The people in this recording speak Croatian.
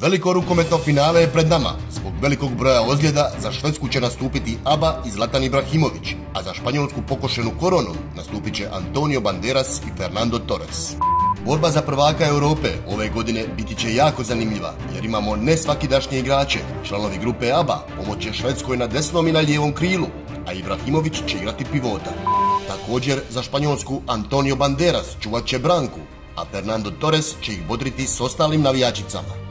Veliko rukometno finale je pred nama. Zbog velikog broja ozljeda za Švedsku će nastupiti Aba i Zlatan Ibrahimović, a za španjolsku pokošenu koronu nastupit će Antonio Banderas i Fernando Torres. Borba za prvaka Europe ove godine biti će jako zanimljiva jer imamo ne svakidašnje igrače. Članovi grupe ABA pomoće Švedskoj na desnom i na lijevom krilu, a Ibrahimović će igrati pivota. Također za Španjolsku Antonio Banderas čuvat će branku, a Fernando Torres će ih bodriti s ostalim navijačicama.